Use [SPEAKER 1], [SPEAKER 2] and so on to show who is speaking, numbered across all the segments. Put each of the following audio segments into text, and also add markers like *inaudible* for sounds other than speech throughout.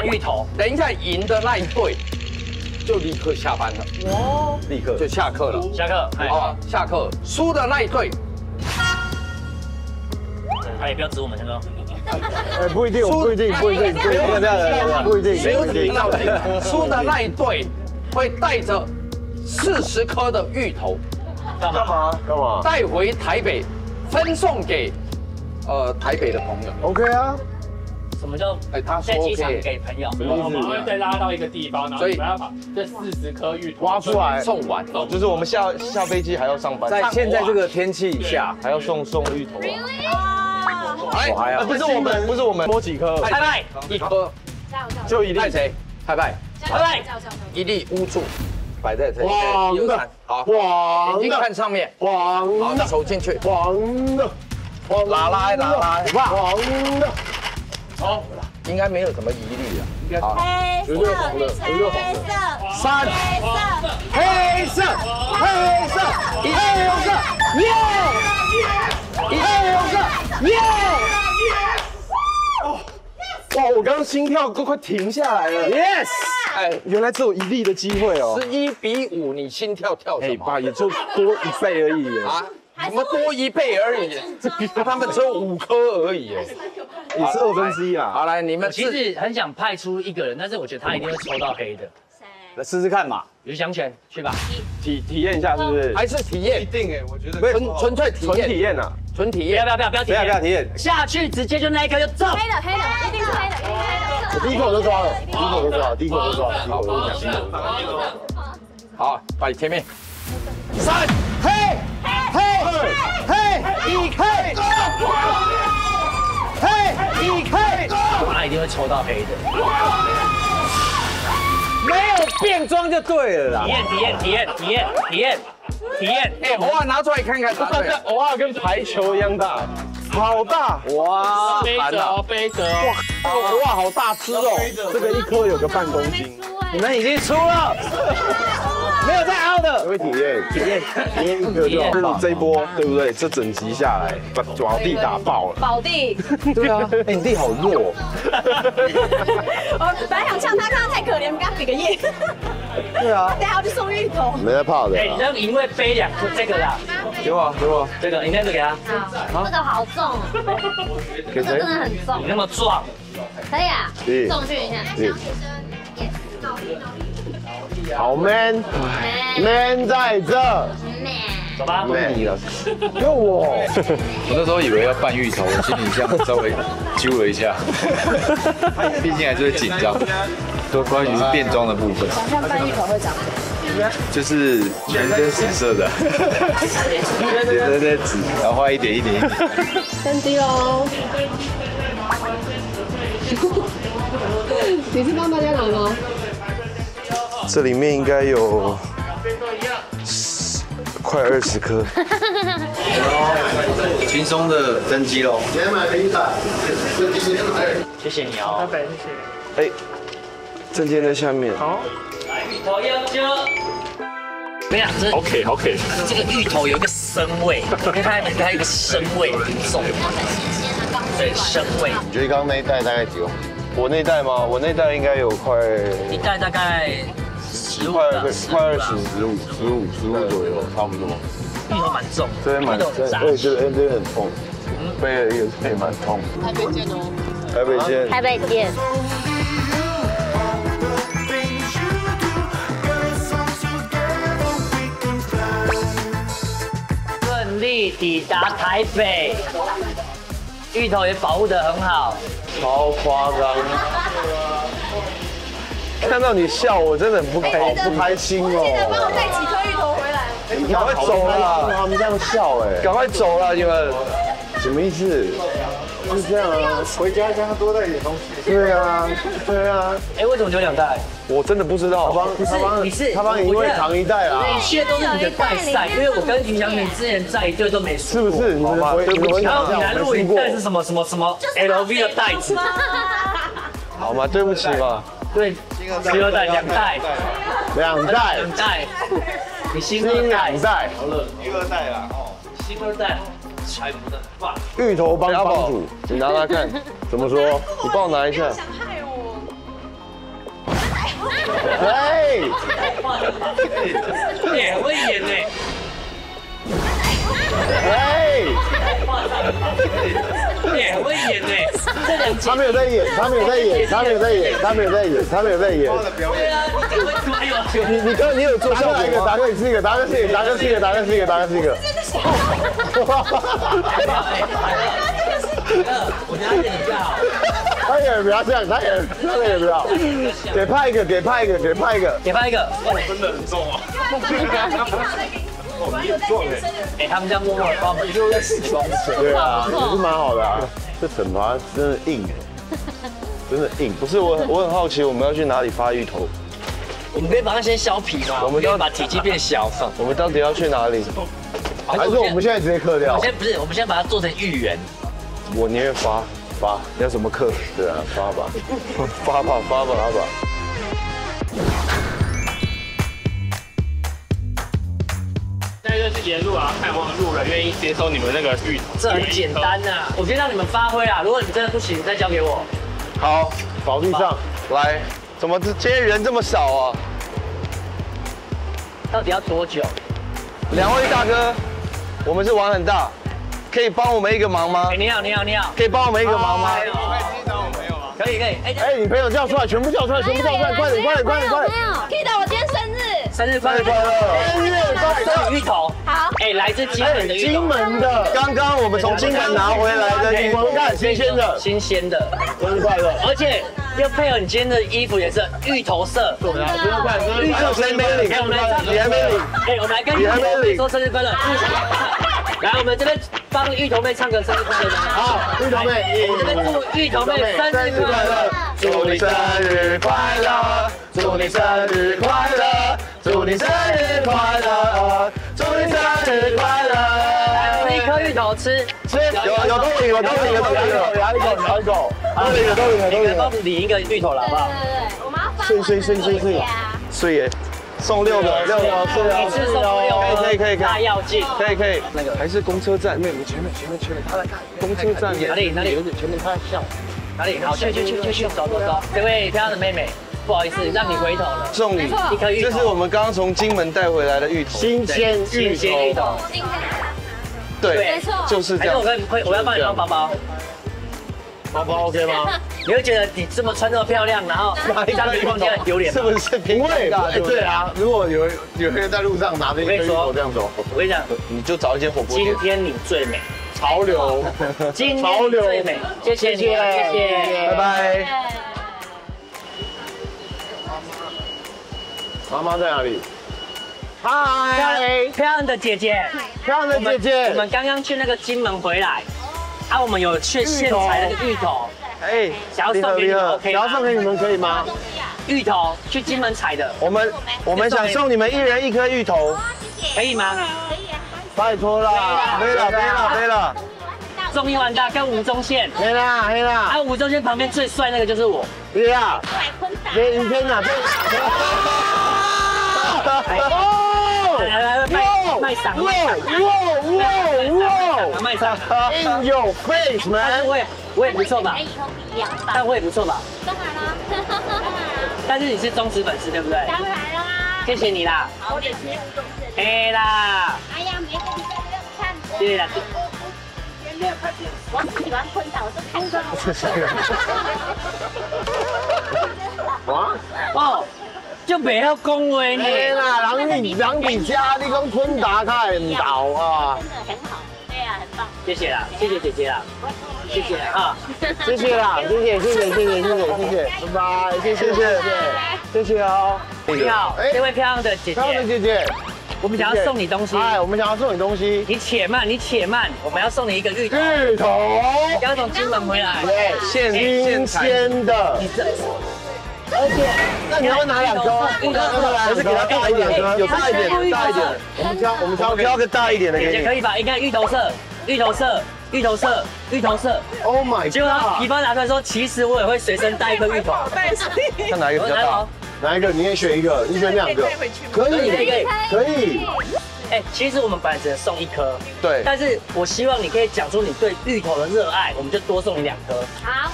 [SPEAKER 1] 换芋头，
[SPEAKER 2] 等一下赢的那一队就立刻下班了，
[SPEAKER 3] 哦，
[SPEAKER 4] 立刻
[SPEAKER 2] 就下课了。
[SPEAKER 1] 下课，哎，
[SPEAKER 2] 哦，下课，输的那一队
[SPEAKER 1] 他也不要指我们，先生。
[SPEAKER 4] 哎，不一定，不一定，不一定，不一定，这样不一定，
[SPEAKER 2] 没有
[SPEAKER 4] 不一定。
[SPEAKER 2] 输的那一队会带着四十颗的芋头
[SPEAKER 1] 干？嘛？
[SPEAKER 4] 干嘛
[SPEAKER 2] 带回台北，分送给呃台北的朋友。
[SPEAKER 4] ？OK 啊，
[SPEAKER 1] 什么叫
[SPEAKER 2] 哎，他说
[SPEAKER 1] 在机场
[SPEAKER 2] OK，
[SPEAKER 1] 给朋友？
[SPEAKER 3] 我们会再拉到一个地方，然后
[SPEAKER 2] 所以
[SPEAKER 3] 你们要把这四十颗芋头
[SPEAKER 4] 挖出来。
[SPEAKER 2] 送完。
[SPEAKER 4] 就是我们下下飞机还要上班，
[SPEAKER 5] 在现在这个天气下，
[SPEAKER 4] 还要送送芋头啊。
[SPEAKER 2] 哎
[SPEAKER 5] 我，还要
[SPEAKER 4] 不是我们，不是我们，摸几颗？
[SPEAKER 1] 拜拜，
[SPEAKER 2] 一颗。
[SPEAKER 4] 就一粒。
[SPEAKER 2] 派。谁？派派，
[SPEAKER 1] 拜拜。
[SPEAKER 2] 一粒乌住，摆在这里。
[SPEAKER 4] 黄的
[SPEAKER 2] 一二三好，眼睛
[SPEAKER 4] 黄的，
[SPEAKER 2] 看上面，
[SPEAKER 4] 黄
[SPEAKER 2] 好，
[SPEAKER 4] 的，
[SPEAKER 2] 手进去，
[SPEAKER 4] 黄的，黄的
[SPEAKER 2] 拉来拉。来，
[SPEAKER 4] 黄的，
[SPEAKER 2] 应该没有什么疑虑了。好，
[SPEAKER 6] 黑色，黑色，
[SPEAKER 2] 三，
[SPEAKER 6] 黑色，
[SPEAKER 4] 黑色，黑色，黑色，耶！黑色，耶！哇，我刚刚心跳都快停下来了。Yes，
[SPEAKER 2] 哎，
[SPEAKER 4] 原来只有一粒的机会哦。
[SPEAKER 2] 十一比五，你心跳跳什
[SPEAKER 4] 哎，
[SPEAKER 2] 么？
[SPEAKER 4] 爸，也就多一倍而已。
[SPEAKER 2] 啊，怎么多一倍而已？他们只有五颗而已。哎
[SPEAKER 4] 也是二分之一啊。
[SPEAKER 2] 好，来，你们
[SPEAKER 1] 其实很想派出一个人，但是我觉得他一定会抽到黑的。
[SPEAKER 5] 来试试看嘛。
[SPEAKER 1] 于祥全，去吧。
[SPEAKER 4] 体体验一下是不是？
[SPEAKER 2] 还是体验，一
[SPEAKER 4] 定哎，我觉得
[SPEAKER 2] 纯纯粹体
[SPEAKER 4] 纯体
[SPEAKER 2] 验，
[SPEAKER 4] 验啊。
[SPEAKER 2] 纯体
[SPEAKER 1] 不要
[SPEAKER 2] 验
[SPEAKER 1] 不。要不要不要体
[SPEAKER 5] 不要不要，体验，
[SPEAKER 1] 下去直接就那一颗就中。
[SPEAKER 6] 黑的，黑的，一定是黑的，一定是黑的。
[SPEAKER 4] 我第一口就抓了，第一口就抓了，第一口就抓了，第一口就抓了。
[SPEAKER 2] 好，摆前面。三，嘿，嘿，一嘿，嘿，一嘿，
[SPEAKER 1] 他一定会抽到黑的。
[SPEAKER 5] 没有变装就对了啦
[SPEAKER 1] 体。验体验体验体验体验体验。
[SPEAKER 2] 哎，偶尔拿出来看看，拿出来。
[SPEAKER 4] 偶尔跟排球一样大，好大！
[SPEAKER 5] 哇，
[SPEAKER 3] 背着哦，背着哦。
[SPEAKER 4] 哇，好大只哦！这个一颗有个半公斤。
[SPEAKER 5] 你们已经输了，没有再凹的。
[SPEAKER 4] 会体验，体验，体验一颗就好。就是这一波，对不对？这整集下来，把宝地打爆了。
[SPEAKER 6] 宝地，
[SPEAKER 4] 对啊，哎，你弟好弱。
[SPEAKER 6] 我本来想呛他，看他太可怜，给他比个耶。
[SPEAKER 4] 对啊，
[SPEAKER 6] 等下要去送芋头。
[SPEAKER 4] 没在怕的
[SPEAKER 1] 哎，你让赢会背两颗这个啦，
[SPEAKER 4] 给我，给我，
[SPEAKER 1] 这个你那个给他。
[SPEAKER 6] 这个好重哦，
[SPEAKER 4] 给谁
[SPEAKER 6] 这真？的很重
[SPEAKER 1] 你。那么壮，
[SPEAKER 6] 可以啊，
[SPEAKER 4] 可以
[SPEAKER 6] 重训一下。
[SPEAKER 4] 是好 man，man 在这
[SPEAKER 1] 走吧。
[SPEAKER 4] ，man 了，*laughs* 就我。
[SPEAKER 7] 我那时候以为要拌芋头，我心里这样稍微揪了一下，*laughs* 毕竟还是会紧张。说关于变装的部分，
[SPEAKER 6] 想象拌芋头会长
[SPEAKER 7] 就是全身紫色的，全身在紫，然后画一点一点一点。
[SPEAKER 6] 登机喽！*laughs* 你是帮大家拿吗？
[SPEAKER 4] 这里面应该有十快二十颗。
[SPEAKER 7] 轻松的登机喽。
[SPEAKER 1] 谢谢你哦。
[SPEAKER 4] 哎，证件在下面。好。
[SPEAKER 1] 来芋头要加。没有，这
[SPEAKER 3] OK OK，
[SPEAKER 1] 这个芋头有一个生味，你看它它有一个生味很重，对，生味。
[SPEAKER 4] 你觉得刚刚那一袋大概几公斤？我那一袋吗？我那一袋应该有快
[SPEAKER 1] 一袋大概十五
[SPEAKER 4] 快快二十、十五、十五、十五左右，差不多。
[SPEAKER 1] 芋头蛮重，
[SPEAKER 4] 这边蛮，
[SPEAKER 1] 芋头很扎
[SPEAKER 4] 对，这边这边很痛，背了一个背蛮痛。台北见哦。台北见。
[SPEAKER 6] 台北见。
[SPEAKER 1] 顺利抵达台北，芋头也保护得很好。
[SPEAKER 4] 超夸张。看到你笑，我真的很不开不开心哦
[SPEAKER 6] 记得帮我
[SPEAKER 4] 哦。
[SPEAKER 6] 带几颗芋头回来。
[SPEAKER 4] 你赶快走啦！他们这样笑哎，赶快走啦你们！什么意思？是这样啊，回家家多带点东西。对啊，对啊，
[SPEAKER 1] 哎，为什么只有两袋？
[SPEAKER 4] 我真的不知道。他帮他帮
[SPEAKER 1] 你是
[SPEAKER 4] 他帮你因为扛一袋啊，
[SPEAKER 1] 一切都是你的代赛，因为我跟徐祥敏之前在一队都没输过。
[SPEAKER 4] 是不是？你们我
[SPEAKER 1] 对不起，然后你来录影
[SPEAKER 4] 过。
[SPEAKER 1] 带是什么什么什么 LV 的袋子，
[SPEAKER 4] 好吗？对不起嘛，
[SPEAKER 1] 对，第二代，两代，
[SPEAKER 4] 两代，
[SPEAKER 1] 两代，你新
[SPEAKER 4] 二代，好了，第
[SPEAKER 1] 二代
[SPEAKER 4] 啦，哦，
[SPEAKER 1] 新二代，财富的，
[SPEAKER 4] 芋头帮帮主，你拿来看，*laughs* 怎么说？你帮我拿一下。*laughs* *laughs*
[SPEAKER 1] 哎。两位爷呢？
[SPEAKER 4] 哎。
[SPEAKER 1] 两集
[SPEAKER 4] 他没有在演，他没有在演，他没有在演，他没有在演，他没有在演。
[SPEAKER 1] 对啊，你很会推哦。
[SPEAKER 4] 你你刚你有做效果吗？打个一个，打个四个，打个四个，打个四个，打个四个。
[SPEAKER 1] 我觉得他演的比较好。
[SPEAKER 4] 他演不要这样，他也他也不要。给派一个，给派一个，给派一个。
[SPEAKER 1] 给派一个。
[SPEAKER 3] 真的很重啊。
[SPEAKER 1] 哎，他们这样默默帮我们就是十公尺。
[SPEAKER 4] 对啊，也是蛮好的啊。这惩罚真的硬哎，真的硬。不是我，我很好奇，我们要去哪里发芋头？
[SPEAKER 1] 我们可以把它先削皮吗？我们要把体积变小。*laughs*
[SPEAKER 4] 我们到底要去哪里？还是我们现在直接刻掉？
[SPEAKER 1] 我先不是，我们先把它做成芋圆。
[SPEAKER 4] 我宁愿发发，要什么刻？对啊，发吧，*laughs* 发吧，发吧，发吧。
[SPEAKER 3] 沿路啊，看有没有路人愿意接收你们那个芋头。
[SPEAKER 1] 这很简单呐，我先让你们发挥啊。如果你真的不行，再交给我。
[SPEAKER 4] 好，宝地上来。怎么这今天人这么少啊？
[SPEAKER 1] 到底要多久？
[SPEAKER 4] 两位大哥，我们是玩很大，可以帮我们一个忙吗？
[SPEAKER 1] 你好，你好，你好，
[SPEAKER 4] 可以帮我们一个忙吗？
[SPEAKER 1] 可以可以。
[SPEAKER 4] 哎哎，你朋友叫出来，全部叫出来，全部叫出来，快点快点快点快点
[SPEAKER 6] ！Kid，我今天生日。
[SPEAKER 1] 生日快乐！
[SPEAKER 4] 生日快乐！
[SPEAKER 1] 芋头。
[SPEAKER 6] 好。
[SPEAKER 1] 哎，来自金门的芋
[SPEAKER 4] 头。金门的，刚刚我们从金门拿回来的芋头，看新鲜的，
[SPEAKER 1] 新鲜的。
[SPEAKER 4] 生日快乐！
[SPEAKER 1] 而且要配合你今天的衣服，也是芋头色。
[SPEAKER 4] 对啊，不用看，芋头谁没领？
[SPEAKER 1] 我们来唱，
[SPEAKER 4] 你还没领？
[SPEAKER 1] 哎，我们来跟芋头说生日快乐。来，我们这边帮芋头妹唱个生日快乐。
[SPEAKER 4] 好，芋头妹，
[SPEAKER 1] 我们这边祝芋头妹生日快乐，
[SPEAKER 4] 祝你生日快乐，祝你生日快乐，祝你生日快乐，祝你生日快乐。
[SPEAKER 1] 一颗芋头吃，
[SPEAKER 4] 吃，有有都领，有都领，有都领，咬一口，有一口，都领了，都领了，都领了。
[SPEAKER 1] 帮我们领一个芋头了，好不好？
[SPEAKER 6] 对对对，我们要发。
[SPEAKER 4] 碎碎碎碎碎，碎耶。送六个，六个，送六个，
[SPEAKER 1] 一次送六
[SPEAKER 4] 个，可以，可以，可以，
[SPEAKER 1] 大要进，
[SPEAKER 4] 可以，可以，那个还是公车站，没有，前面，前面，前面，他来看，公车站
[SPEAKER 1] 哪里，哪里，
[SPEAKER 4] 前面他在笑，
[SPEAKER 1] 哪里？好，去去去去去，走走走，这位漂亮的妹妹，不好意思，让你回头了，
[SPEAKER 4] 送你。
[SPEAKER 1] 一颗芋
[SPEAKER 4] 头，这是我们刚刚从金门带回来的芋头，
[SPEAKER 1] 新鲜新鲜芋头，
[SPEAKER 4] 对，没错，就是这样，
[SPEAKER 1] 我跟会，我要帮你放包包。
[SPEAKER 4] 包包 OK 吗？
[SPEAKER 1] 你会觉得你这么穿这么漂亮，然后家里逛街很丢脸，
[SPEAKER 4] 是不是？不会，对啊。如果有有人在路上拿着一个芋头这样走，
[SPEAKER 1] 我跟你讲，
[SPEAKER 4] 你就找一间火锅店。
[SPEAKER 1] 今天你最美，
[SPEAKER 4] 潮流，
[SPEAKER 1] 潮流最美，谢谢谢谢，
[SPEAKER 4] 拜拜。妈妈在哪里？
[SPEAKER 1] 嗨，漂亮的姐姐，
[SPEAKER 4] 漂亮的姐姐，
[SPEAKER 1] 我们刚刚去那个金门回来。啊，我们有去现采那个芋头，哎，想要送给你们
[SPEAKER 4] 想要送给你们可以吗？
[SPEAKER 1] 芋头去金门采的，
[SPEAKER 4] 我们我们想送你们一人一颗芋头，
[SPEAKER 1] 可以吗？
[SPEAKER 6] 可以啊，
[SPEAKER 4] 拜托啦，没了没了没了，
[SPEAKER 1] 中一万大跟吴宗宪，
[SPEAKER 4] 没啦没啦，
[SPEAKER 1] 啊吴宗宪旁边最帅那个就是我，
[SPEAKER 4] 对啊，别影片呐，别。
[SPEAKER 1] 来来卖卖伞，
[SPEAKER 4] 哇哇哇
[SPEAKER 1] 哇！卖伞
[SPEAKER 4] ，In your face man！
[SPEAKER 1] 我也我也不错吧？但我也不错吧？
[SPEAKER 6] 当然啦，
[SPEAKER 1] 但是你是忠实粉丝对不对？
[SPEAKER 6] 当然啦，
[SPEAKER 1] 谢谢你啦。
[SPEAKER 6] 好，我也是吴宗宪。
[SPEAKER 1] 哎啦！
[SPEAKER 6] 哎呀，没事，你在这看。
[SPEAKER 1] 谢谢啦。
[SPEAKER 6] 我喜欢昆岛，我是看
[SPEAKER 4] 过。哇
[SPEAKER 1] 哦。就不要恭维你
[SPEAKER 4] 啦，人你人你家，你讲坤达开唔到啊，
[SPEAKER 6] 真的很好，对啊，很棒，
[SPEAKER 1] 谢谢啦，谢谢姐姐啦，谢谢啊，
[SPEAKER 4] 谢谢啦，谢谢谢谢谢谢谢谢谢谢，拜拜，谢谢谢谢谢谢哦，
[SPEAKER 1] 你好，这位漂亮的姐姐，
[SPEAKER 4] 漂亮的姐姐，
[SPEAKER 1] 我们想要送你东西，
[SPEAKER 4] 哎，我们想要送你东西，
[SPEAKER 1] 你且慢，你且慢，我们要送你一个芋头，
[SPEAKER 4] 芋头，
[SPEAKER 1] 刚从金门回来，
[SPEAKER 4] 对，现新鲜的，你这。而且，那你要拿两颗，还是给他大一点的？有大一点的，大一点的。我们挑，我们挑挑个大一点的给你。
[SPEAKER 1] 可以吧？应该芋头色，芋头色，芋头色，芋头色。
[SPEAKER 4] Oh my god！
[SPEAKER 1] 结果他皮包拿出来说，其实我也会随身带一颗芋头。
[SPEAKER 4] 看哪一个比较大？哪一个？你也选一个，你选两个。可以，可以，可以。
[SPEAKER 1] 哎，其实我们本来只能送一颗，
[SPEAKER 4] 对。
[SPEAKER 1] 但是我希望你可以讲出你对芋头的热爱，我们就多送你两颗。
[SPEAKER 6] 好。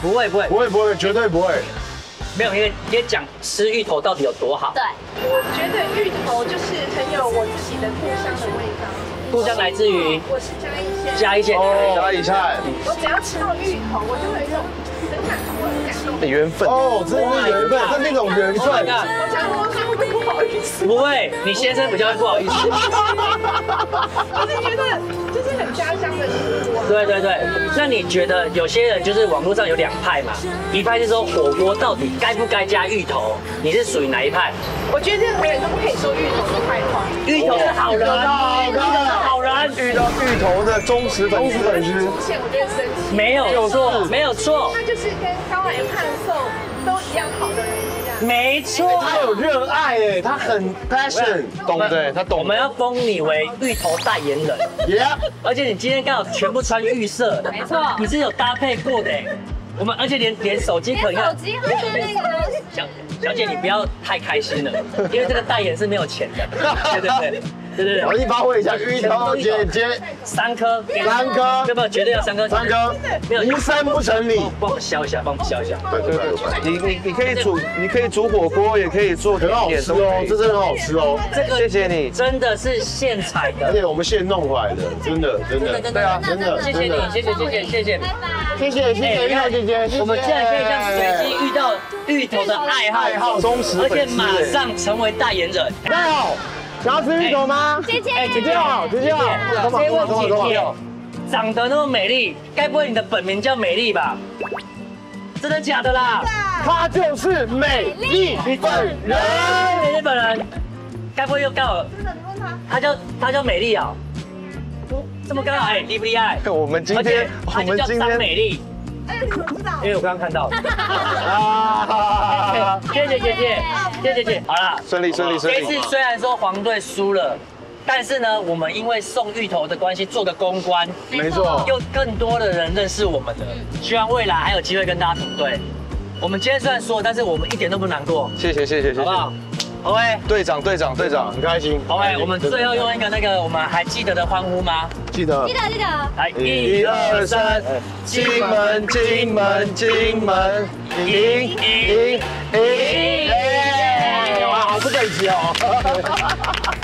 [SPEAKER 1] 不会，不会，
[SPEAKER 4] 不会，不会，绝对不会。
[SPEAKER 1] 没有，因为因为讲吃芋头到底有多好，
[SPEAKER 6] 对，
[SPEAKER 8] 我觉得芋头就是很有我自己的故乡的味道。
[SPEAKER 1] 故乡来自于
[SPEAKER 8] 我是嘉义县，
[SPEAKER 1] 嘉义县。
[SPEAKER 4] 嘉义菜，
[SPEAKER 8] 我只要吃到芋头，我就会有一种很感动的感动。
[SPEAKER 4] 缘分哦，真的是缘分，是那种缘
[SPEAKER 1] Oh
[SPEAKER 4] 分。
[SPEAKER 8] 我讲我说会不好意思，
[SPEAKER 1] 不会，你先生比较会不好意思。*laughs*
[SPEAKER 8] 我是觉得就是很家乡的食物啊。
[SPEAKER 1] 对对对，那你觉得有些人就是网络上有两派嘛？一派是说火锅到底该不该加芋头？你是属于哪一派？
[SPEAKER 8] 我觉得任何人都不可以说芋头的坏话。
[SPEAKER 1] 芋头是好人，芋头是好人，
[SPEAKER 4] 遇到芋头的忠实粉丝粉丝，
[SPEAKER 8] 出现我就会生气。
[SPEAKER 1] 没有错，没有错，
[SPEAKER 8] 他就是跟高矮胖瘦都一样好的人一样。
[SPEAKER 1] 没错。
[SPEAKER 4] 他有热爱哎，他很 passion，懂对，他懂。
[SPEAKER 1] 我们要封你为芋头代言人
[SPEAKER 4] ，Yeah，
[SPEAKER 1] 而且你今天刚好全部穿绿色，没错，你是有搭配过的哎。我们而且连连手机壳，你看
[SPEAKER 6] 手机还有那个。
[SPEAKER 1] 小小姐，你不要太开心了，因为这个代言是没有钱的。对对对对对对，
[SPEAKER 4] 我一发挥一下芋头姐姐，
[SPEAKER 1] 三颗，
[SPEAKER 4] 三颗。
[SPEAKER 1] 要不要？绝对要三颗，
[SPEAKER 4] 三颗，
[SPEAKER 1] 没有
[SPEAKER 4] 无三不成礼。
[SPEAKER 1] 帮我削一下，帮我削一下。
[SPEAKER 4] 对对对，
[SPEAKER 5] 你你你可以煮，你可以煮火锅，也可以做
[SPEAKER 4] 很好吃哦，这真的很好吃哦，
[SPEAKER 1] 这个
[SPEAKER 5] 谢谢你。
[SPEAKER 1] 真的是现采的，
[SPEAKER 4] 而且我们现弄回来的，真的。真的，
[SPEAKER 1] 真的
[SPEAKER 4] 对啊，真的，
[SPEAKER 1] 谢谢你，谢谢谢谢谢谢。
[SPEAKER 6] 拜拜。
[SPEAKER 4] 谢谢谢谢芋头姐姐，谢谢
[SPEAKER 1] 我们竟然可以这样随机遇到芋头的爱好
[SPEAKER 4] 爱好忠实
[SPEAKER 1] 而且马上成为代言人。
[SPEAKER 4] 大家好，想要吃芋头吗？
[SPEAKER 6] 姐姐，
[SPEAKER 1] 哎，姐姐好，
[SPEAKER 4] 姐姐好
[SPEAKER 1] 这
[SPEAKER 4] 走吧走吧
[SPEAKER 1] 位姐姐长得那么美丽，该不会你的本名叫美丽吧？真的假的啦？
[SPEAKER 4] 她就是美丽本人。
[SPEAKER 1] 美丽本人，该不会又刚好？她叫她叫美丽啊？这么刚好哎，厉不厉害？
[SPEAKER 5] 我们今
[SPEAKER 1] 而且
[SPEAKER 5] 天我们今天
[SPEAKER 1] 美丽，
[SPEAKER 8] 哎，你怎么知道？
[SPEAKER 1] 因为我刚刚看到。*laughs*
[SPEAKER 4] 啊，
[SPEAKER 1] 谢谢姐姐，谢谢姐姐。好啦，
[SPEAKER 5] 顺利顺利顺利
[SPEAKER 1] 这
[SPEAKER 5] 利。
[SPEAKER 1] 次虽然说黄队输了，但是呢，我们因为送芋头的关系做个公关，
[SPEAKER 4] 没错，
[SPEAKER 1] 又更多的人认识我们了。希望未来还有机会跟大家同队。我们今天虽然输了，但是我们一点都不难过，
[SPEAKER 5] 谢谢谢谢谢
[SPEAKER 1] 好不好
[SPEAKER 5] 谢。
[SPEAKER 1] ？OK。
[SPEAKER 5] 队长队长队长
[SPEAKER 4] 很，开心。
[SPEAKER 1] OK，我们最后用一个那个我们还记得的欢呼吗？
[SPEAKER 4] 记得
[SPEAKER 6] 记得记得。
[SPEAKER 1] 来，
[SPEAKER 5] 一二三，金门金门金门，赢赢赢！
[SPEAKER 4] 哇，好不整齐哦。